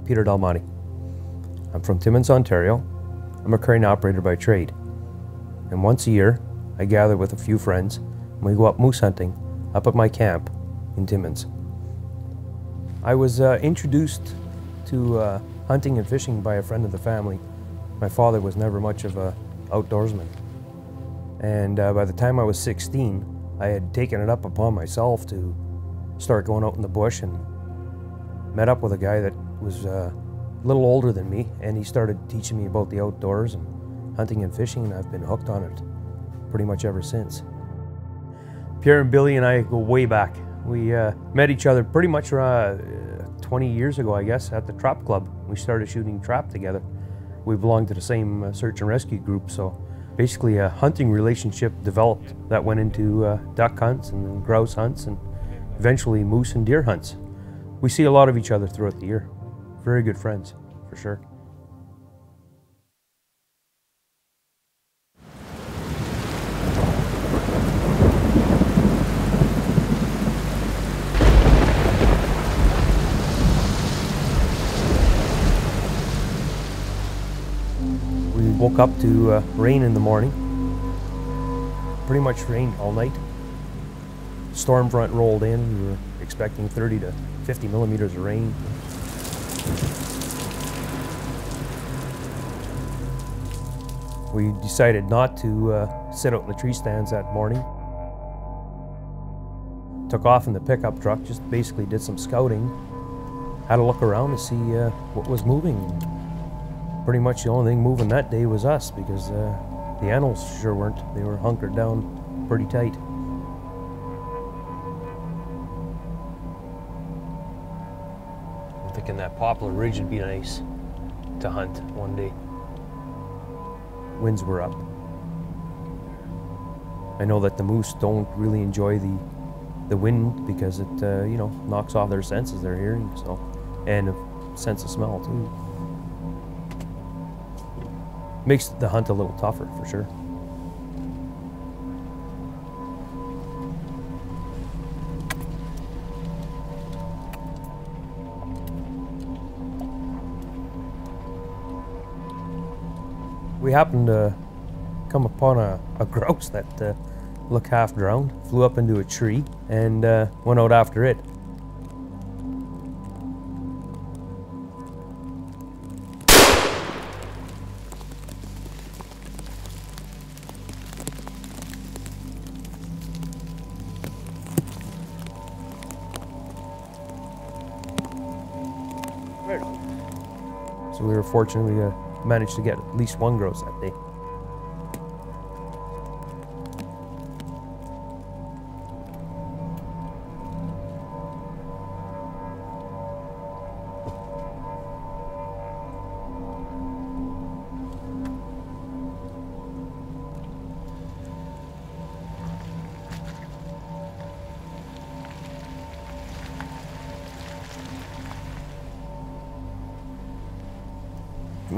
I'm Peter Dalmati. I'm from Timmins, Ontario. I'm a crane operator by trade. And once a year, I gather with a few friends and we go up moose hunting up at my camp in Timmins. I was uh, introduced to uh, hunting and fishing by a friend of the family. My father was never much of a outdoorsman. And uh, by the time I was 16, I had taken it up upon myself to start going out in the bush and met up with a guy that was uh, a little older than me and he started teaching me about the outdoors and hunting and fishing and I've been hooked on it pretty much ever since. Pierre and Billy and I go way back. We uh, met each other pretty much uh, 20 years ago, I guess, at the Trap Club. We started shooting trap together. We belonged to the same uh, search and rescue group, so basically a hunting relationship developed that went into uh, duck hunts and grouse hunts and eventually moose and deer hunts. We see a lot of each other throughout the year. Very good friends, for sure. We woke up to uh, rain in the morning. Pretty much rained all night. Storm front rolled in. We were expecting 30 to 50 millimeters of rain. We decided not to uh, sit out in the tree stands that morning. Took off in the pickup truck, just basically did some scouting. Had a look around to see uh, what was moving. Pretty much the only thing moving that day was us because uh, the animals sure weren't. They were hunkered down pretty tight. Poplar Ridge would be nice to hunt one day. Winds were up. I know that the moose don't really enjoy the the wind because it uh, you know knocks off their senses they're hearing so and a sense of smell too. Makes the hunt a little tougher for sure. We happened to come upon a, a grouse that uh, looked half drowned, flew up into a tree, and uh, went out after it. So we were fortunate we uh, managed to get at least one grouse that day. Eh?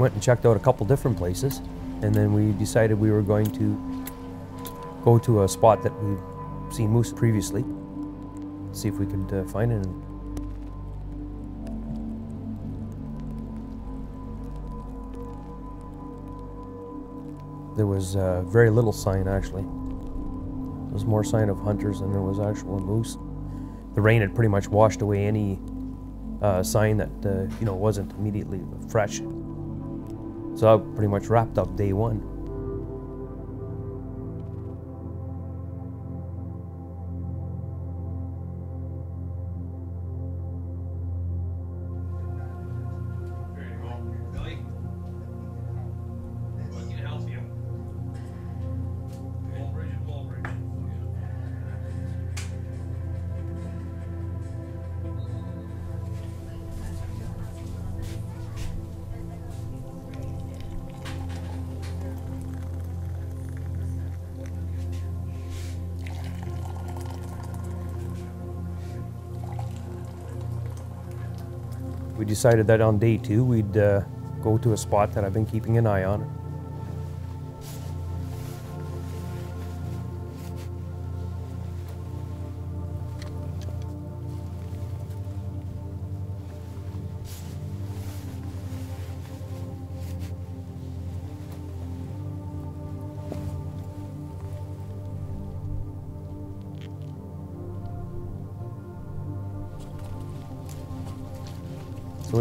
Went and checked out a couple different places, and then we decided we were going to go to a spot that we've seen moose previously, see if we could uh, find it. There was uh, very little sign actually. There was more sign of hunters than there was actual moose. The rain had pretty much washed away any uh, sign that uh, you know wasn't immediately fresh. So I pretty much wrapped up day one. Decided that on day two we'd uh, go to a spot that I've been keeping an eye on.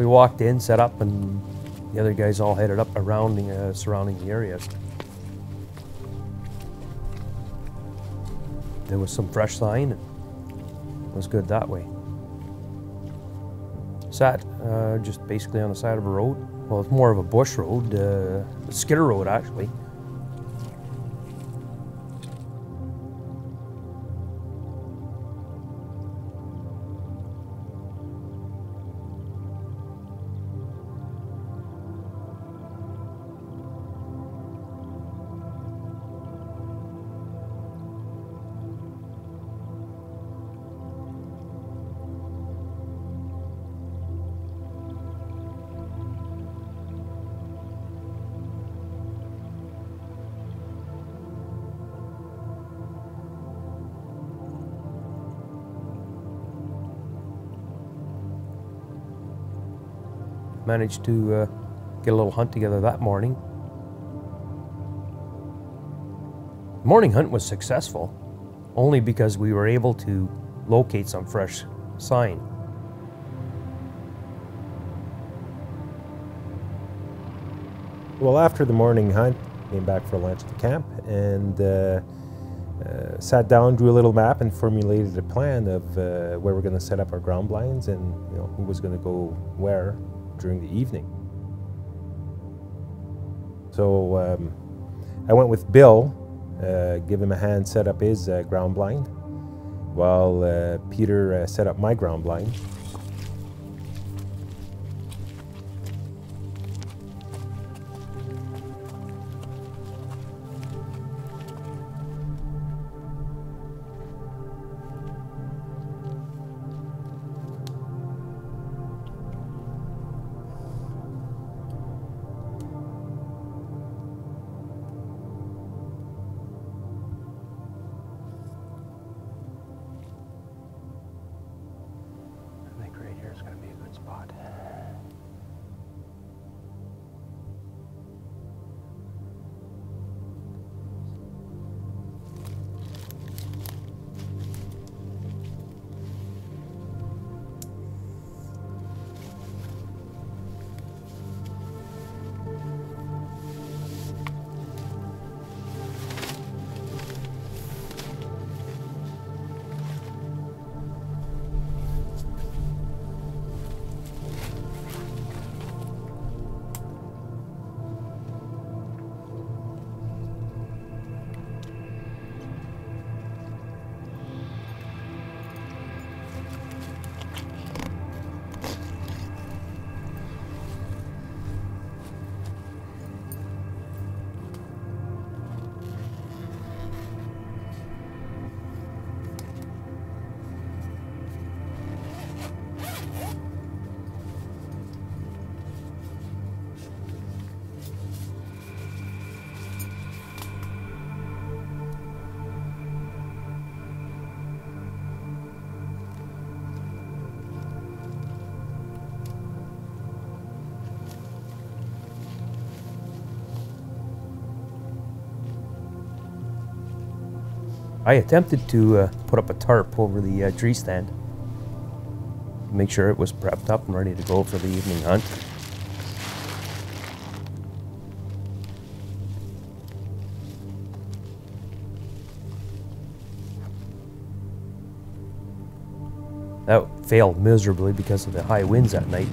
We walked in, set up, and the other guys all headed up around the uh, surrounding the areas. There was some fresh sign. It was good that way. Sat uh, just basically on the side of a road. Well, it's more of a bush road, uh, a skidder road actually. Managed to uh, get a little hunt together that morning. Morning hunt was successful only because we were able to locate some fresh sign. Well, after the morning hunt, came back for lunch to camp and uh, uh, sat down, drew a little map, and formulated a plan of uh, where we're going to set up our ground blinds and you know, who was going to go where during the evening. So um, I went with Bill, uh, give him a hand set up his uh, ground blind, while uh, Peter uh, set up my ground blind. I attempted to uh, put up a tarp over the uh, tree stand. Make sure it was prepped up and ready to go for the evening hunt. That failed miserably because of the high winds that night.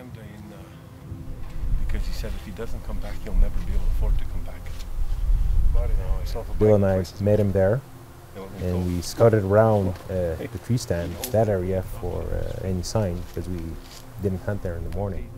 In, uh, because he said if he doesn't come back, he'll never be able to afford to come back. But, you know, I saw for Bill and I met him there, They let me and we scouted around uh, the tree stand, that area, for uh, any sign, because we didn't hunt there in the morning.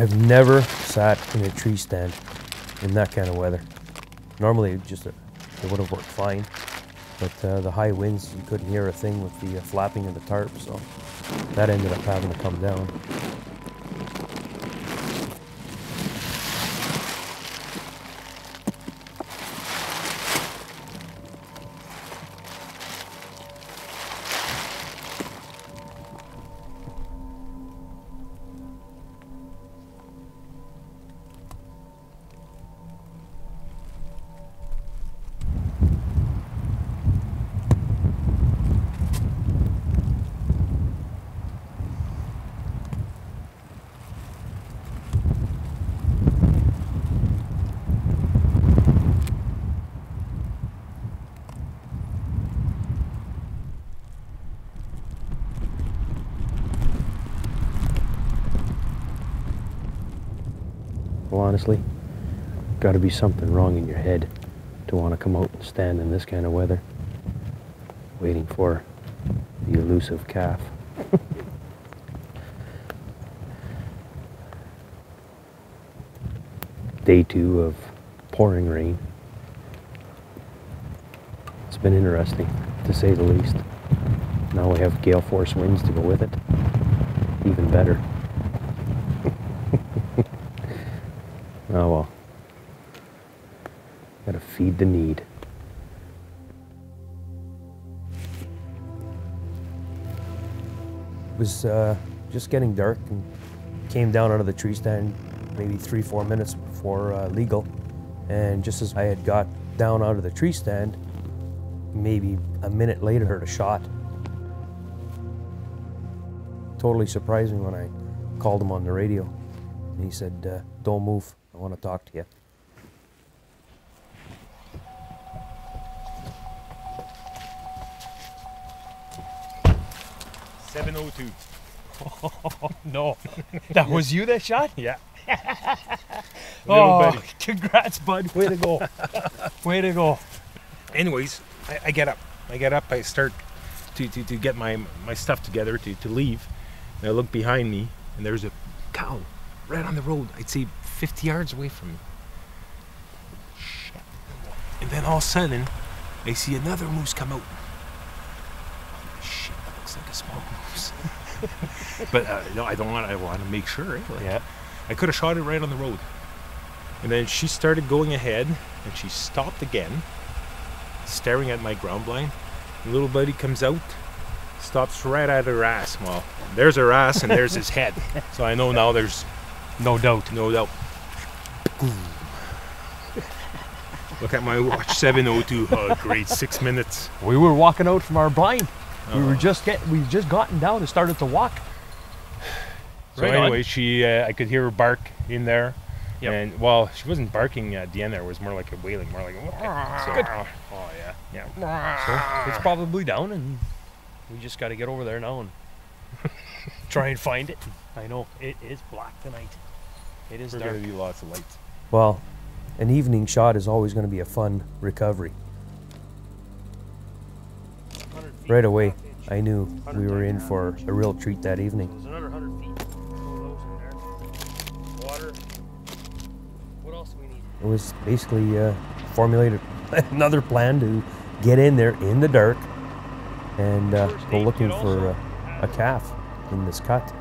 I've never sat in a tree stand in that kind of weather. Normally, it just uh, it would have worked fine, but uh, the high winds, you couldn't hear a thing with the uh, flapping of the tarp, so that ended up having to come down. Well, honestly, got to be something wrong in your head to want to come out and stand in this kind of weather, waiting for the elusive calf. Day two of pouring rain. It's been interesting, to say the least. Now we have gale force winds to go with it. Even better. Oh well. Gotta feed the need. It was uh, just getting dark and came down out of the tree stand maybe three, four minutes before uh, legal. And just as I had got down out of the tree stand, maybe a minute later, heard a shot. Totally surprising when I called him on the radio. And he said, uh, Don't move. I want to talk to you. Seven oh two. no, that was you that shot? Yeah. Oh, buddy. congrats, bud. Way to go. Way to go. Anyways, I, I get up. I get up. I start to, to, to get my my stuff together to, to leave. And I look behind me, and there's a cow right on the road. I'd say 50 yards away from me. Shit. And then all of a sudden, I see another moose come out. Shit, that looks like a small moose. but uh, no, I don't want. I want to make sure. eh, like, Yeah. I could have shot it right on the road. And then she started going ahead and she stopped again, staring at my ground blind. And little buddy comes out, stops right at her ass. Well, there's her ass and there's his head. So I know now there's No doubt. no doubt. Look at my watch 702. Oh, great. Six minutes. We were walking out from our blind. We Oh. were just get we just gotten down and started to walk. So Right on. anyway, she uh, I could hear her bark in there. Yep. And well, she wasn't barking at the end there. It was more like a wailing, more like so, Good. Oh yeah, yeah. So it's probably down, and we just got to get over there now and try and find it. I know it is black tonight. It is We're dark. gonna need lots of lights. Well, an evening shot is always going to be a fun recovery. Right away. I knew we were in for a real treat that evening. There's another 100 feet. Throw those in there. Water. What else do we need? It was basically uh, formulated another plan to get in there in the dark and uh, First go looking for also. uh, a calf in this cut.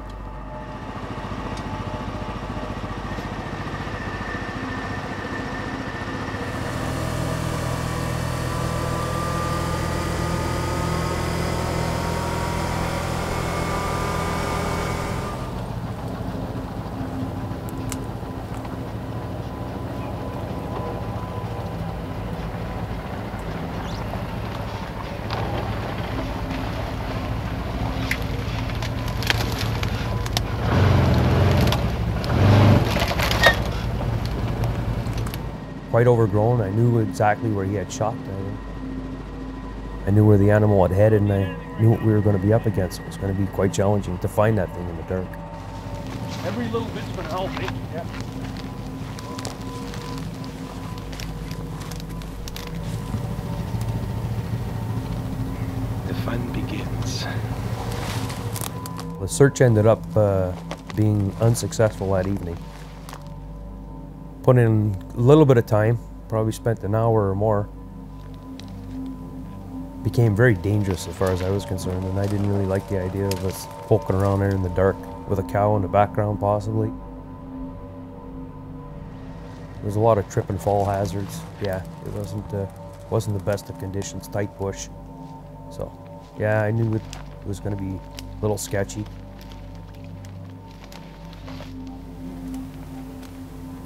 Quite overgrown. I knew exactly where he had shot. I, I knew where the animal had headed, and I knew what we were going to be up against. It was going to be quite challenging to find that thing in the dark. Every little bit's gonna help, eh? Yeah. The fun begins. The search ended up uh, being unsuccessful that evening. Put in a little bit of time, probably spent an hour or more. Became very dangerous as far as I was concerned, and I didn't really like the idea of us poking around there in the dark with a cow in the background, possibly. There's a lot of trip and fall hazards. Yeah, it wasn't uh, wasn't the best of conditions, tight bush. So, yeah, I knew it was going to be a little sketchy.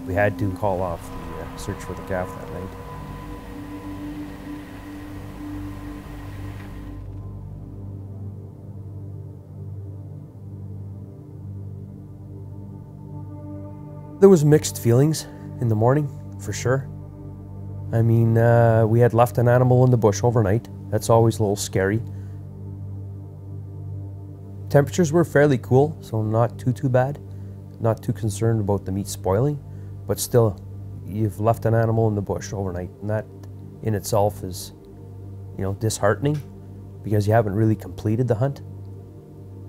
We had to call off the uh, search for the calf that night. There was mixed feelings in the morning, for sure. I mean, uh, we had left an animal in the bush overnight. That's always a little scary. Temperatures were fairly cool, so not too too bad. Not too concerned about the meat spoiling, but still, you've left an animal in the bush overnight, and that in itself is, you know, disheartening because you haven't really completed the hunt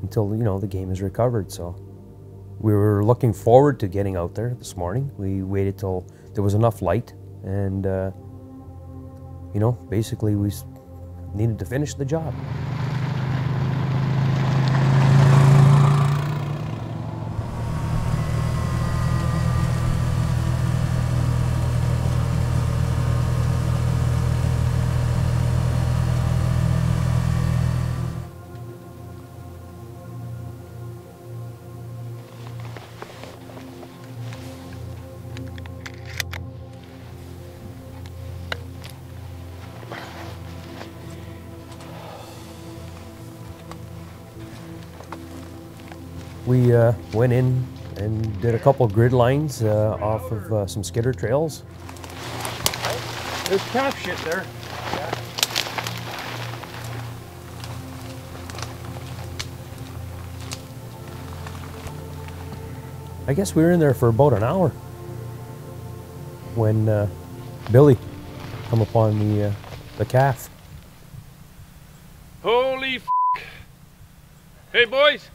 until you know the game is recovered. So we were looking forward to getting out there this morning. We waited till there was enough light, and uh, you know, basically we needed to finish the job. Went in and did a couple grid lines uh, off of uh, some skidder trails. There's calf shit there. I guess we were in there for about an hour when uh, Billy come upon the uh, the calf. Holy f! Hey, boys!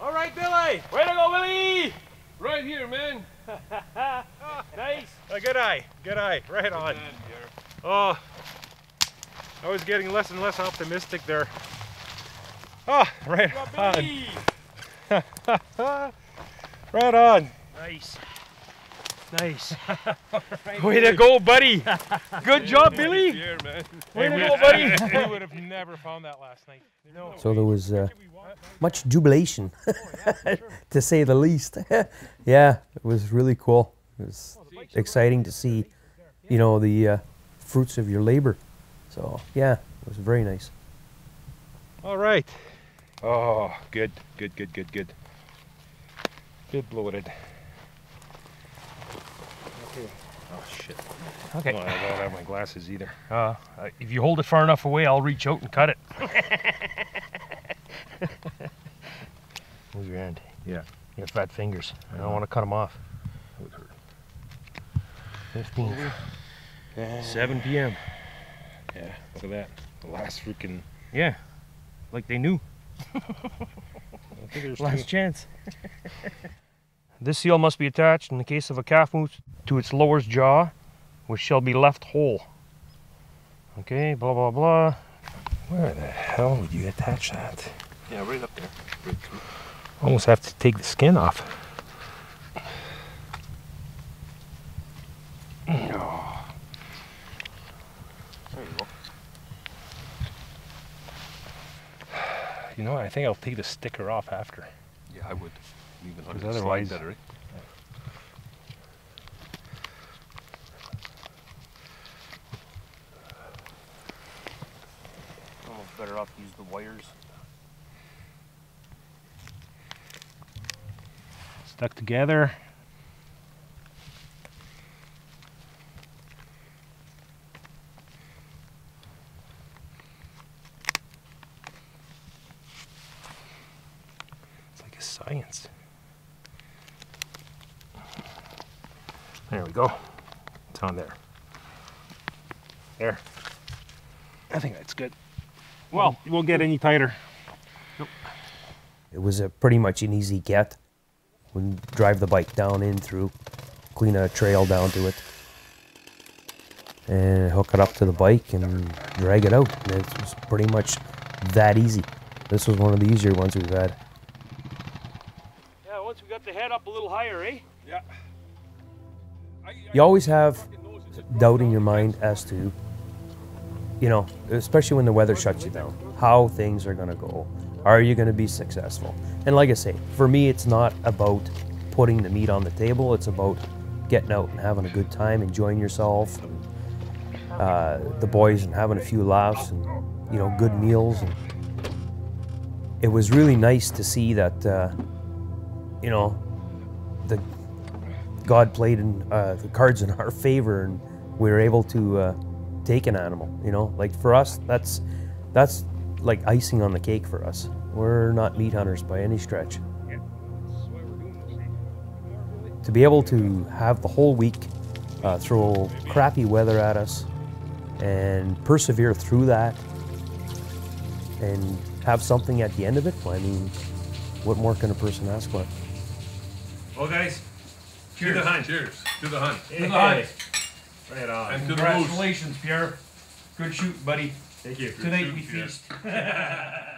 All right, Billy! Way to go, Billy! Right here, man. nice. Uh, good eye, good eye, right on. Oh, I was getting less and less optimistic there. Oh, right on, right on. Nice. Nice. Way to go, buddy. Good job, Billy. Here, man. Way to we- go, buddy. we would have never found that last night. No. So there was uh, much jubilation, to say the least. yeah, it was really cool. It was exciting to see, you know, the uh, fruits of your labor. So yeah, it was very nice. All right. Oh, good, good, good, good, good. Good bloated. Okay. Oh shit. Okay. Well, I don't have my glasses either. Uh, uh, if you hold it far enough away, I'll reach out and cut it. Move your hand. Yeah. You have fat fingers. I don't want to cut them off. 15th. 7 p.m. Yeah, look at that. The last freaking. Yeah, like they knew. I think there's Last two- chance. this seal must be attached, in the case of a calf moose, to its lower jaw, which shall be left whole. Okay, blah blah blah. Where the hell would you attach that? Yeah, right up there. Right. Almost have to take the skin off. There you go. You know, I think I'll take the sticker off after. Yeah, I would. Leave it on. Because otherwise- better, eh? Better off to use the wires. Stuck together. It's like a science. There we go. It's on there. There. I think that's good. Well, it won't get any tighter. It was a pretty much an easy get. We drive the bike down in through, clean a trail down to it, and hook it up to the bike and drag it out. And it was pretty much that easy. This was one of the easier ones we've had. Yeah, once we got the head up a little higher, eh? Yeah. You always have doubt in your mind as to, you know, especially when the weather shuts you down, how things are going to go. Are you going to be successful? And like I say, for me, it's not about putting the meat on the table. It's about getting out and having a good time, enjoying yourself, and, uh, the boys, and having a few laughs, and you know, good meals. And it was really nice to see that, uh, you know, the God played in uh, the cards in our favor, and we were able to uh, take an animal. You know, like for us, that's that's like icing on the cake for us. We're not meat hunters by any stretch. To be able to have the whole week uh, throw crappy weather at us and persevere through that and have something at the end of it, well, I mean, what more can a person ask for? Well, guys, Cheers. To the hunt. Cheers. To the hunt. to the hunt. Right on. And to the moose. Congratulations, Pierre. Good shoot, buddy. Thank you. Tonight shoot, we Pierre. feast.